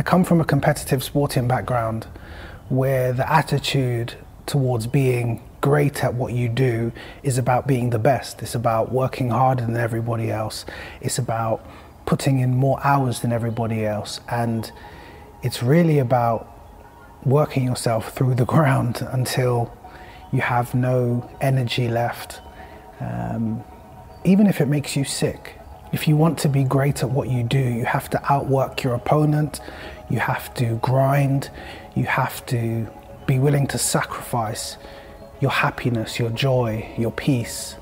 I come from a competitive sporting background where the attitude towards being great at what you do is about being the best. It's about working harder than everybody else. It's about putting in more hours than everybody else. And it's really about working yourself through the ground until you have no energy left. Um, even if it makes you sick. If you want to be great at what you do, you have to outwork your opponent, you have to grind, you have to be willing to sacrifice your happiness, your joy, your peace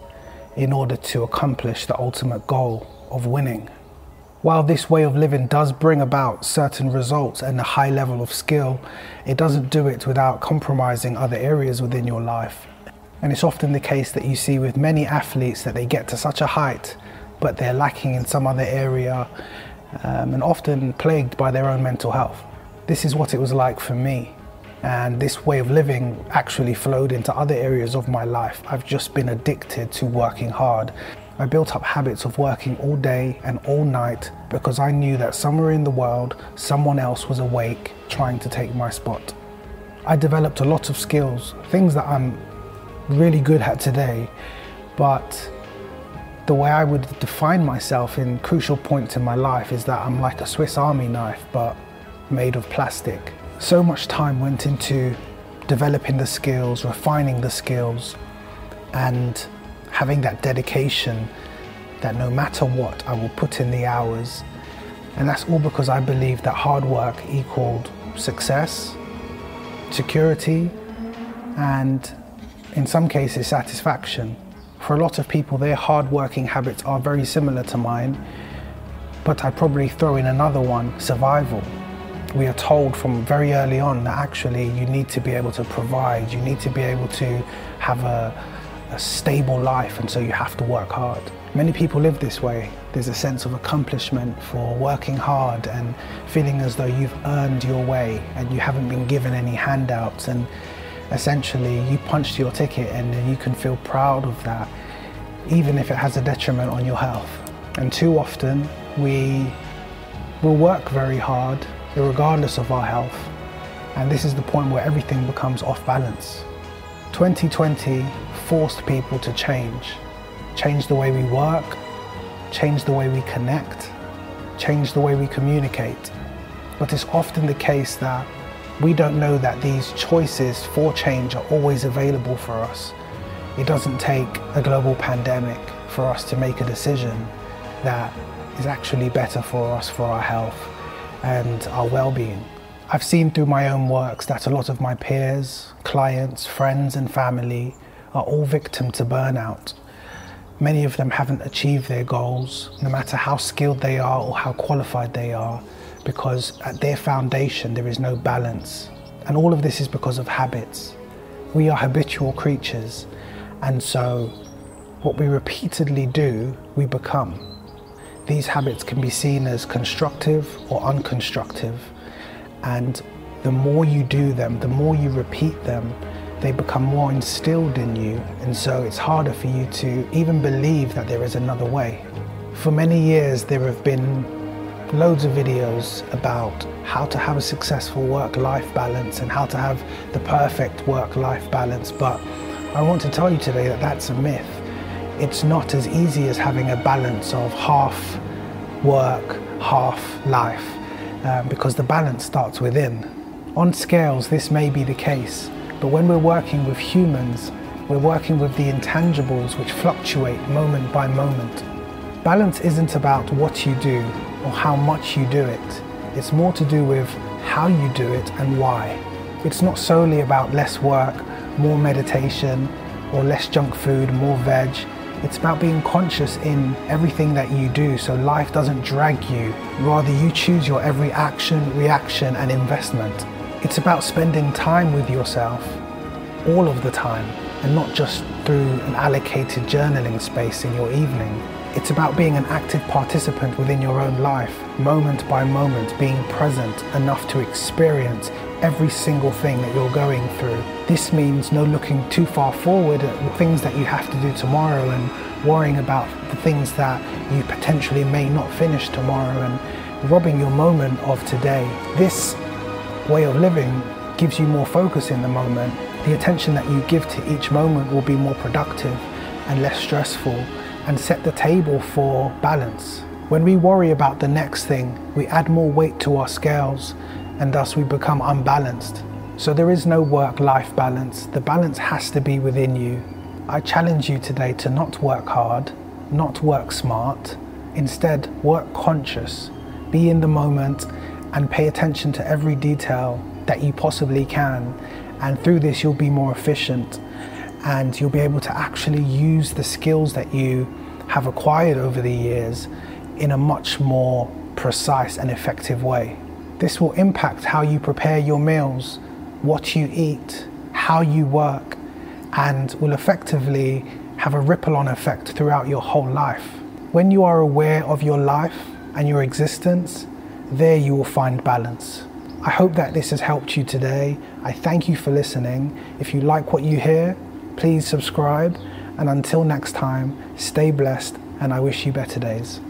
in order to accomplish the ultimate goal of winning. While this way of living does bring about certain results and a high level of skill, it doesn't do it without compromising other areas within your life. And it's often the case that you see with many athletes that they get to such a height, but they're lacking in some other area um, and often plagued by their own mental health. This is what it was like for me. And this way of living actually flowed into other areas of my life. I've just been addicted to working hard. I built up habits of working all day and all night because I knew that somewhere in the world, someone else was awake trying to take my spot. I developed a lot of skills, things that I'm really good at today, but the way I would define myself in crucial points in my life is that I'm like a Swiss Army knife, but made of plastic. So much time went into developing the skills, refining the skills, and having that dedication that no matter what, I will put in the hours. And that's all because I believe that hard work equaled success, security, and in some cases, satisfaction. For a lot of people, their hard working habits are very similar to mine, but I'd probably throw in another one survival we are told from very early on that actually you need to be able to provide, you need to be able to have a, a, stable life, and so you have to work hard. Many people live this way. There's a sense of accomplishment for working hard and feeling as though you've earned your way and you haven't been given any handouts. And essentially, you punched your ticket and you can feel proud of that, even if it has a detriment on your health. And too often, we will work very hard regardless of our health. And this is the point where everything becomes off balance. 2020 forced people to change. Change the way we work, change the way we connect, change the way we communicate. But it's often the case that we don't know that these choices for change are always available for us. It doesn't take a global pandemic for us to make a decision that is actually better for us for our health and our well-being. I've seen through my own works that a lot of my peers, clients, friends and family are all victim to burnout. Many of them haven't achieved their goals, no matter how skilled they are or how qualified they are, because at their foundation there is no balance. And all of this is because of habits. We are habitual creatures, and so what we repeatedly do, we become. These habits can be seen as constructive or unconstructive. And the more you do them, the more you repeat them, they become more instilled in you. And so it's harder for you to even believe that there is another way. For many years, there have been loads of videos about how to have a successful work-life balance and how to have the perfect work-life balance. But I want to tell you today that that's a myth it's not as easy as having a balance of half work, half life, um, because the balance starts within. On scales, this may be the case, but when we're working with humans, we're working with the intangibles which fluctuate moment by moment. Balance isn't about what you do or how much you do it. It's more to do with how you do it and why. It's not solely about less work, more meditation, or less junk food, more veg. It's about being conscious in everything that you do so life doesn't drag you. Rather, you choose your every action, reaction, and investment. It's about spending time with yourself all of the time and not just through an allocated journaling space in your evening. It's about being an active participant within your own life, moment by moment, being present enough to experience every single thing that you're going through. This means no looking too far forward at things that you have to do tomorrow and worrying about the things that you potentially may not finish tomorrow and robbing your moment of today. This way of living gives you more focus in the moment. The attention that you give to each moment will be more productive and less stressful and set the table for balance. When we worry about the next thing, we add more weight to our scales and thus we become unbalanced. So there is no work life balance. The balance has to be within you. I challenge you today to not work hard, not work smart, instead, work conscious. Be in the moment and pay attention to every detail that you possibly can. And through this, you'll be more efficient and you'll be able to actually use the skills that you have acquired over the years in a much more precise and effective way. This will impact how you prepare your meals, what you eat, how you work, and will effectively have a ripple on effect throughout your whole life. When you are aware of your life and your existence, there you will find balance. I hope that this has helped you today. I thank you for listening. If you like what you hear, please subscribe. And until next time, stay blessed and I wish you better days.